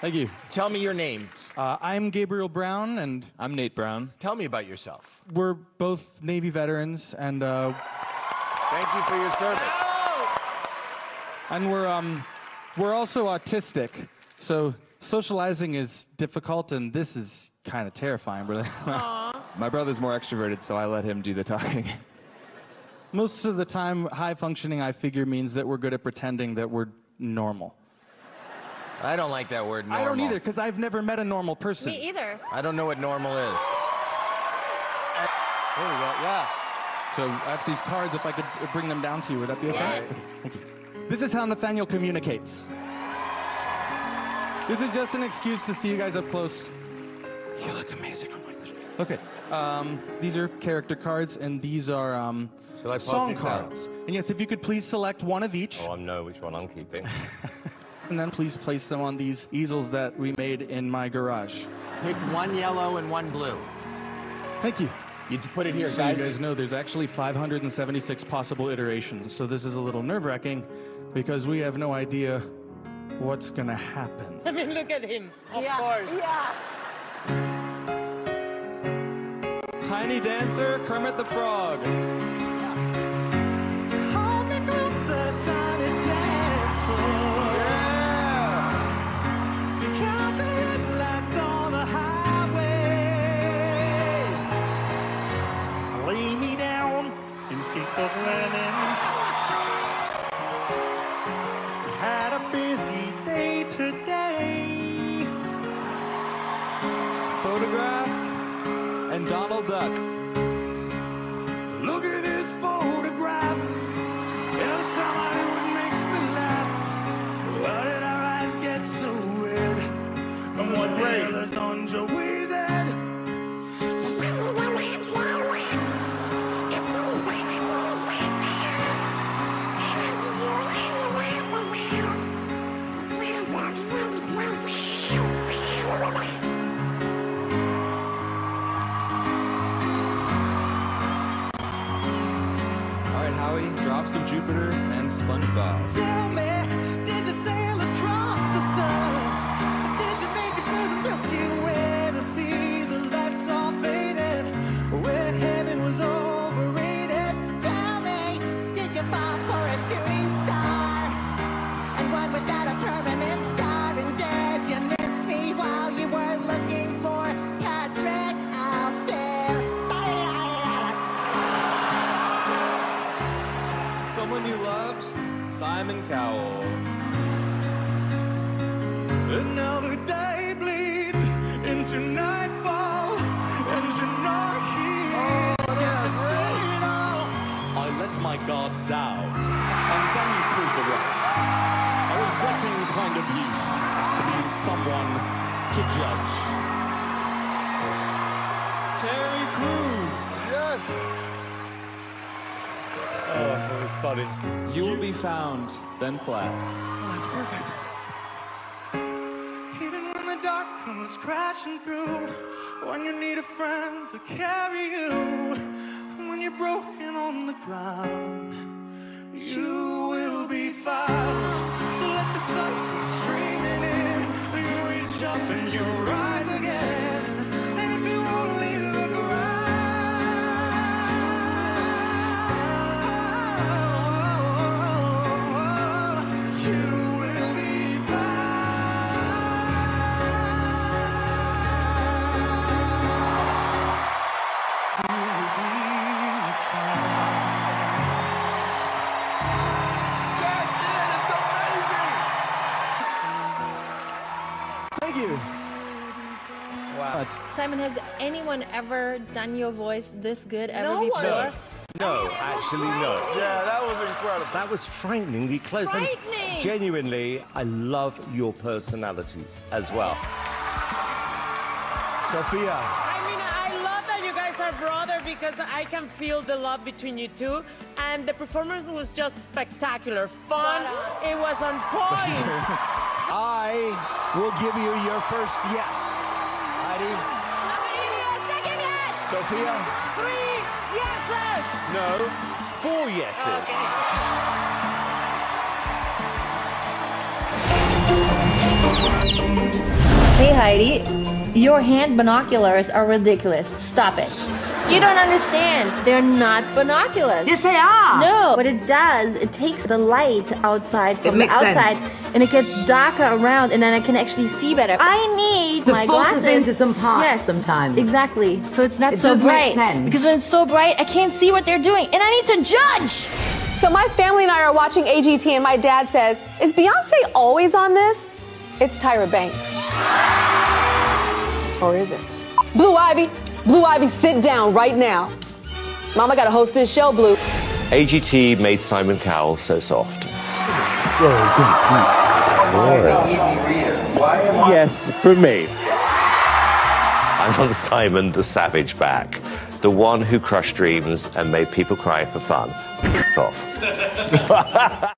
Thank you. Tell me your names. Uh, I'm Gabriel Brown, and I'm Nate Brown. Tell me about yourself. we're both Navy veterans, and uh, Thank you for your service. and we're um, we're also autistic. So socializing is difficult, and this is kind of terrifying, really. My brother's more extroverted, so I let him do the talking. Most of the time, high functioning, I figure, means that we're good at pretending that we're normal. I don't like that word normal. I don't either, because I've never met a normal person. Me either. I don't know what normal is. There we go. Yeah. So I have these cards. If I could bring them down to you, would that be okay? Yes. Okay, Thank you. This is how Nathaniel communicates. This is just an excuse to see you guys up close. You look amazing. Oh my gosh. Okay. Um, these are character cards, and these are um, Shall I pass song these out? cards. And yes, if you could please select one of each, Oh, I know which one I'm keeping. and then please place them on these easels that we made in my garage. Pick one yellow and one blue. Thank you. You put it here, So guys. you guys know there's actually 576 possible iterations. So this is a little nerve-wracking because we have no idea what's gonna happen. I mean, look at him. Of yeah. course. Yeah. Tiny Dancer, Kermit the Frog. And Donald Duck. Look at this photograph. Every time I do it makes me laugh. Why did our eyes get so red? And what the hell is on Joey's head? All Of Jupiter and SpongeBob. Simon Cowell. Another day bleeds into nightfall, and you're not here. Oh, Fade out. I let my guard down, and then you pulled the rug. I was getting kind of used to being someone to judge. Terry Crews. That was funny. You will be found, Ben Platt. Oh, that's perfect. Even when the dark comes crashing through, when you need a friend to carry you, when you're broken on the ground, you will be found. So let the sun come streaming in, you reach up and you rise again. And Wow. Simon, has anyone ever done your voice this good ever No before? one. No, actually, no. Yeah, that was incredible. That was frighteningly close. and Genuinely, I love your personalities as well. Sofia. I mean, I love that you guys are brother because I can feel the love between you two. And the performance was just spectacular. Fun. It was on point. I will give you your first yes. Heidi, I'm gonna give you a second yes. Sofia. Three yeses. No, four yeses. Okay. Hey Heidi, your hand binoculars are ridiculous. Stop it. You don't understand. They're not binoculars. Yes, they are. No, what it does, it takes the light outside from the makes sense. outside and it gets darker around and then I can actually see better. I need To my focus glasses. into some parts yes, sometimes. Exactly. So it's not It so does make bright. sense. Because when it's so bright, I can't see what they're doing and I need to judge. So my family and I are watching AGT, and my dad says, "Is Beyonce always on this?" It's Tyra Banks. Or is it? Blue Ivy, Blue Ivy, sit down right now. Mama got to host this show, Blue. AGT made Simon Cowell so soft. Yes, for me. I'm on Simon the Savage back, the one who crushed dreams and made people cry for fun. off.